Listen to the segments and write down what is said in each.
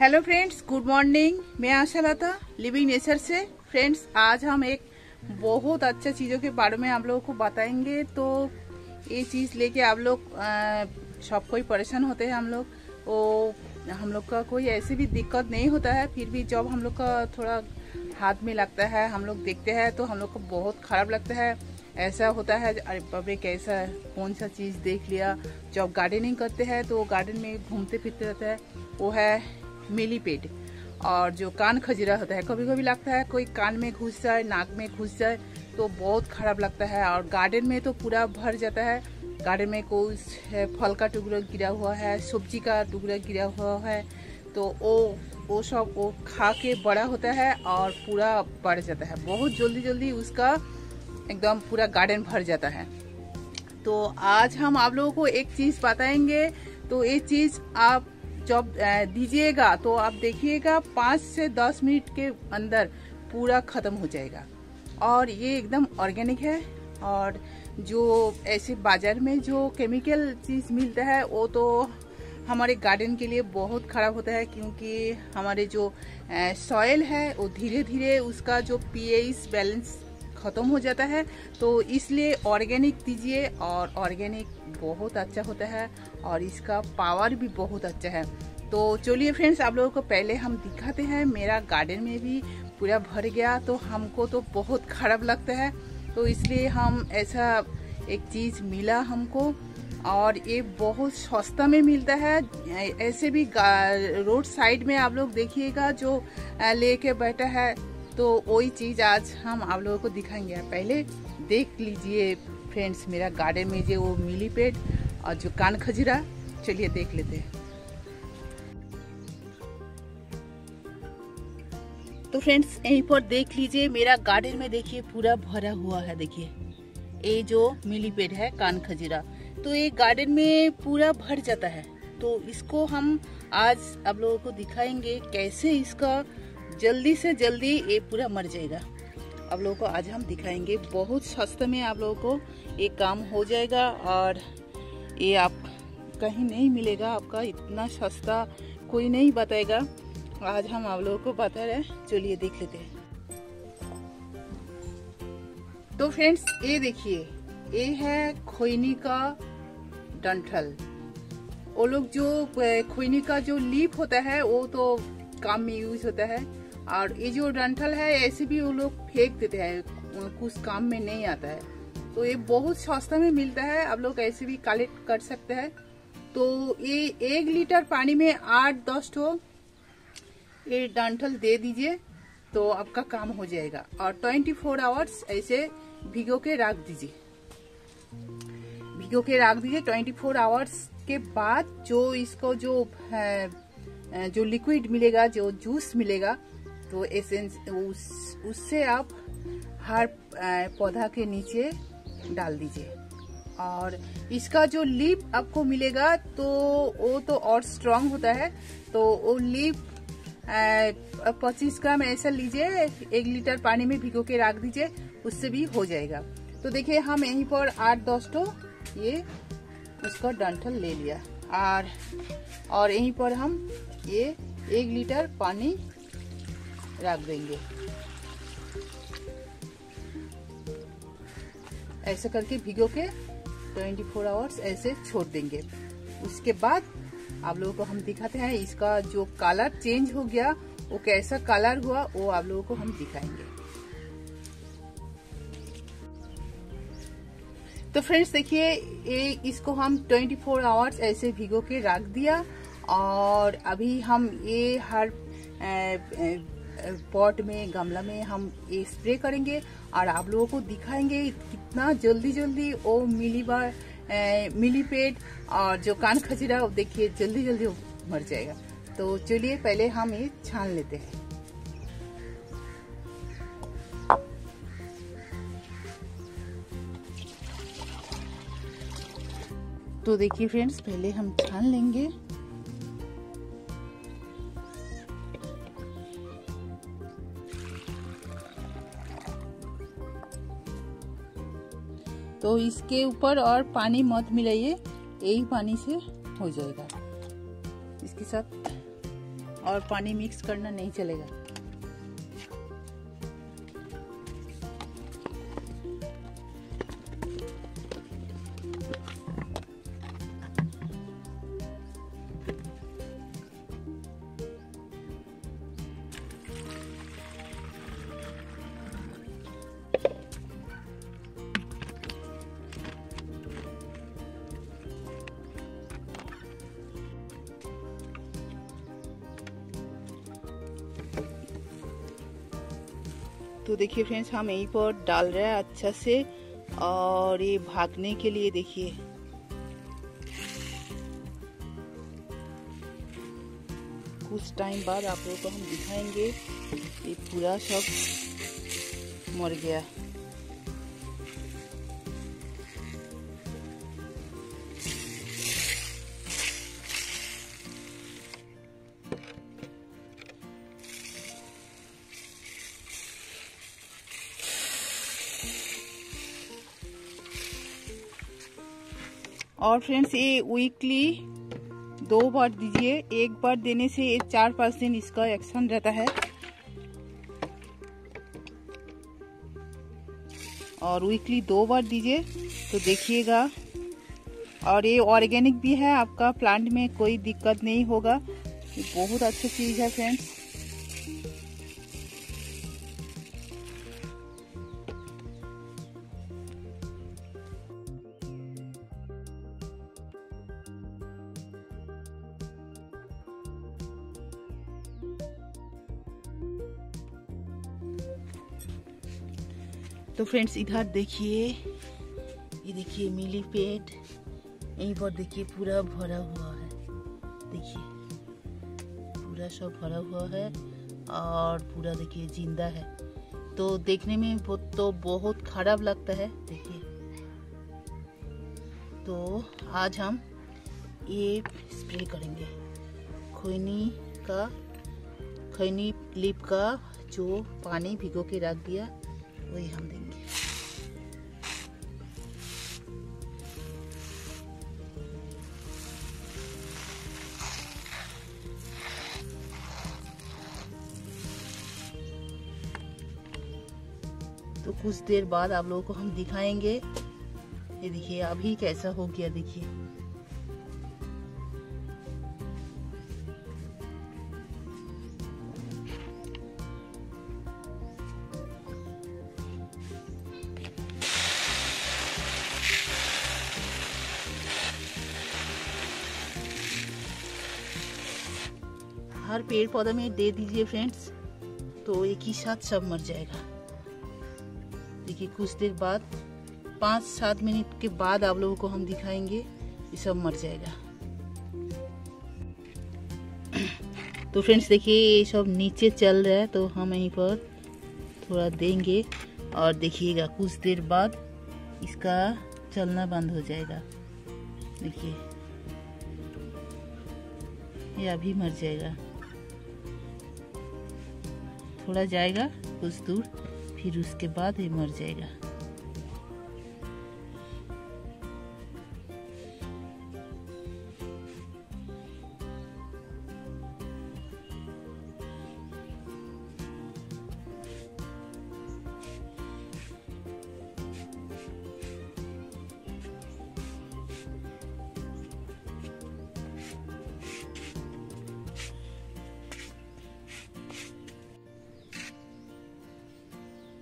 Hello friends good morning मैं Asha Lata living nature से। Friends आज हम एक बहुत अच्छा चीज़ों के बारे में आप लोगों को बताएँगे। तो ये चीज़ लेके आप लोग सब कोई परेशान होते हैं हम लोग। वो हम लोग का कोई ऐसे भी दिक्कत नहीं होता है। फिर भी जब हम लोग का थोड़ा हाथ में लगता है, हम लोग देखते हैं तो हम लोग को बहुत ख़राब लगता है। ऐसा होता है, अरे बाबे कैसा कौन सा चीज़ देख लिया? जब गार्डनिंग करते हैं तो गार्डन में घूमते फिरते रहता है। वो है मिली पेट। और जो कान खजरा होता है कभी कभी लगता है कोई कान में घुस जाए, नाक में घुस जाए तो बहुत खराब लगता है। और गार्डन में तो पूरा भर जाता है। गार्डन में कोई फल का टुकड़ा गिरा हुआ है, सब्ज़ी का टुकड़ा गिरा हुआ है तो वो वो सब वो खा के बड़ा होता है और पूरा बढ़ जाता है। बहुत जल्दी जल्दी उसका एकदम पूरा गार्डन भर जाता है। तो आज हम आप लोगों को एक चीज़ बताएँगे। तो ये चीज़ आप जब दीजिएगा तो आप देखिएगा, पाँच से दस मिनट के अंदर पूरा खत्म हो जाएगा। और ये एकदम ऑर्गेनिक है, और जो ऐसे बाज़ार में जो केमिकल चीज़ मिलता है, वो तो हमारे गार्डन के लिए बहुत खराब होता है, क्योंकि हमारे जो सॉयल है, वो धीरे धीरे उसका जो पीएच बैलेंस ख़त्म हो जाता है। तो इसलिए ऑर्गेनिक दीजिए और ऑर्गेनिक बहुत अच्छा होता है और इसका पावर भी बहुत अच्छा है। तो चलिए फ्रेंड्स, आप लोगों को पहले हम दिखाते हैं। मेरा गार्डन में भी पूरा भर गया तो हमको तो बहुत खराब लगता है। तो इसलिए हम ऐसा एक चीज़ मिला हमको और ये बहुत सस्ता में मिलता है। ऐसे भी रोड साइड में आप लोग देखिएगा जो लेके बैठा है। तो वही चीज़ आज हम आप लोगों को दिखाएँगे। पहले देख लीजिए फ्रेंड्स मेरा गार्डन में जो वो मिली और जो कान खजूरा, चलिए देख लेते हैं। तो फ्रेंड्स यहीं पर देख लीजिए, मेरा गार्डन में देखिए, पूरा भरा हुआ है, देखिए। ये जो मिली पेड़ है, कान खजीरा तो ये गार्डन में पूरा भर जाता है। तो इसको हम आज आप लोगों को दिखाएँगे, कैसे इसका जल्दी से जल्दी ये पूरा मर जाएगा। आप लोगों को आज हम दिखाएँगे। बहुत सस्ते में आप लोगों को ये काम हो जाएगा और ये आप कहीं नहीं मिलेगा। आपका इतना सस्ता कोई नहीं बताएगा। आज हम आप लोगों को बता रहे चलिए देख लेते हैं। तो फ्रेंड्स, ये देखिए, ये है खोइनी का डंठल। वो लोग जो खोइनी का जो लीप होता है, वो तो काम में यूज़ होता है। और ये जो डंठल है, ऐसे भी वो लोग फेंक देते हैं। कुछ काम में नहीं आता है। तो ये बहुत सस्ता में मिलता है। आप लोग ऐसे भी कलेक्ट कर सकते हैं। तो ये एक लीटर पानी में आठ दस ठो ये डंठल दे दीजिए तो आपका काम हो जाएगा। और ट्वेंटी फोर आवर्स ऐसे भिगो के रख दीजिए। भिगो के रख दीजिए। ट्वेंटी फोर आवर्स के बाद जो इसको जो जो लिक्विड मिलेगा, जो जूस मिलेगा तो एसेंस उस, उससे आप हर पौधा के नीचे डाल दीजिए। और इसका जो लीप आपको मिलेगा तो वो तो और स्ट्रांग होता है। तो वो लीप पच्चीस ग्राम ऐसा लीजिए, एक लीटर पानी में भिगो के रख दीजिए, उससे भी हो जाएगा। तो देखिए, हम यहीं पर आठ दस टो ये उसका डंठल ले लिया। और और यहीं पर हम ये एक लीटर पानी रख देंगे। ऐसे करके भिगो के 24 फोर आवर्स ऐसे छोड़ देंगे। उसके बाद आप लोगों को हम दिखाते हैं इसका जो कलर चेंज हो गया, वो कैसा कलर हुआ, वो आप लोगों को हम दिखाएँगे। तो फ्रेंड्स देखिए इसको हम 24 फोर आवर्स ऐसे भिगो के रख दिया। और अभी हम ये हर पॉट में, गमला में हम ये स्प्रे करेंगे और आप लोगों को दिखाएँगे कितना जल्दी जल्दी वो मिली बार मिली पेट और जो कान खचरा वो देखिए जल्दी जल्दी मर जाएगा। तो चलिए पहले हम ये छान लेते हैं। तो देखिए फ्रेंड्स, पहले हम छान लेंगे। तो इसके ऊपर और पानी मत मिलाइए, यही पानी से हो जाएगा। इसके साथ और पानी मिक्स करना नहीं चलेगा। तो देखिए फ्रेंड्स हम यहीं पर डाल रहे हैं अच्छा से, और ये भागने के लिए देखिए। कुछ टाइम बाद आप लोगों को हम दिखाएँगे, ये पूरा सब मर गया। और फ्रेंड्स ये वीकली दो बार दीजिए। एक बार देने से ये चार पाँच दिन इसका एक्शन रहता है। और वीकली दो बार दीजिए तो देखिएगा। और ये ऑर्गेनिक भी है, आपका प्लांट में कोई दिक्कत नहीं होगा। बहुत अच्छी चीज़ है फ्रेंड्स तो फ्रेंड्स, इधर देखिए, ये देखिए मिली पेट, यहीं पर देखिए पूरा भरा हुआ है। देखिए, पूरा सब भरा हुआ है और पूरा देखिए ज़िंदा है। तो देखने में तो बहुत खराब लगता है, देखिए। तो आज हम ये स्प्रे करेंगे। खैनी का खैनी लिप का जो पानी भिगो के रख दिया, वही हम देंगे। तो कुछ देर बाद आप लोगों को हम दिखाएँगे। ये देखिए, अभी कैसा हो गया, देखिए। हर पेड़ पौधा में दे दीजिए, फ्रेंड्स तो एक ही साथ सब मर जाएगा। देखिए कुछ देर बाद पाँच सात मिनट के बाद आप लोगों को हम दिखाएँगे, ये सब मर जाएगा। तो फ्रेंड्स, देखिए, ये सब नीचे चल रहा है तो हम यहीं पर थोड़ा देंगे, और देखिएगा, कुछ देर बाद इसका चलना बंद हो जाएगा। देखिए, ये अभी मर जाएगा। थोड़ा जाएगा, कुछ दूर। फिर उसके बाद ये मर जाएगा।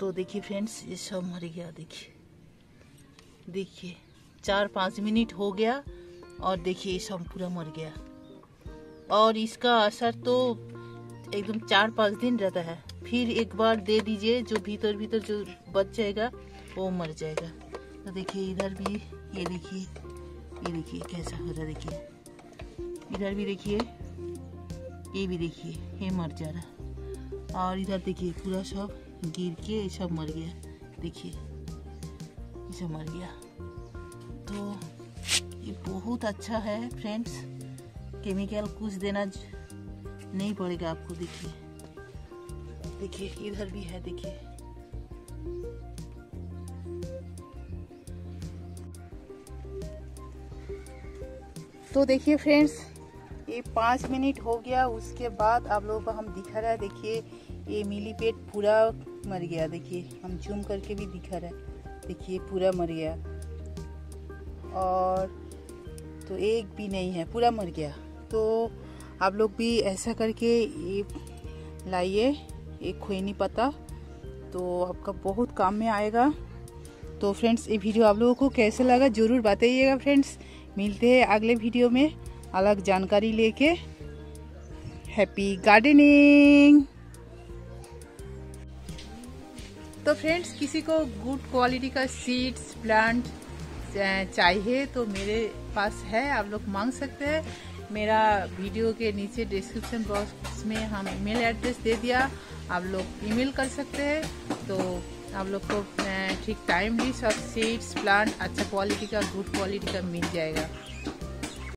तो देखिए फ्रेंड्स ये सब मर गया, देखिए। देखिए, चार पाँच मिनट हो गया और देखिए ये सब पूरा मर गया। और इसका असर तो एकदम चार पाँच दिन रहता है। फिर एक बार दे दीजिए, जो भीतर भीतर जो बच जाएगा, वो मर जाएगा। तो देखिए, इधर भी ये देखिए ये देखिए कैसा हो रहा देखिए। इधर भी देखिए, ये भी देखिए, ये मर जा रहा और इधर देखिए पूरा सब गिर के सब मर गया। देखिए सब मर गया। तो ये बहुत अच्छा है फ्रेंड्स केमिकल कुछ देना नहीं पड़ेगा आपको, देखिए। देखिए, इधर भी है, देखिए। तो देखिए फ्रेंड्स ये पाँच मिनट हो गया, उसके बाद आप लोगों को हम दिखा रहा है, देखिए, ये मिली पेट पूरा मर गया। देखिए, हम जूम करके भी दिखा रहा है। देखिए पूरा मर गया। और तो एक भी नहीं है, पूरा मर गया। तो आप लोग भी ऐसा करके ये लाइए, एक खोनी पता तो आपका बहुत काम में आएगा। तो फ्रेंड्स, ये वीडियो आप लोगों को कैसे लगा ज़रूर बताइएगा फ्रेंड्स। मिलते हैं अगले वीडियो में अलग जानकारी लेके। Happy gardening! तो फ्रेंड्स किसी को गुड क्वालिटी का सीड्स प्लांट चाहिए तो मेरे पास है, आप लोग मांग सकते हैं। मेरा वीडियो के नीचे डिस्क्रिप्शन बॉक्स में हम ईमेल एड्रेस दे दिया, आप लोग ईमेल कर सकते हैं। तो आप लोग को ठीक टाइमली सब सीड्स प्लांट अच्छा क्वालिटी का गुड क्वालिटी का मिल जाएगा।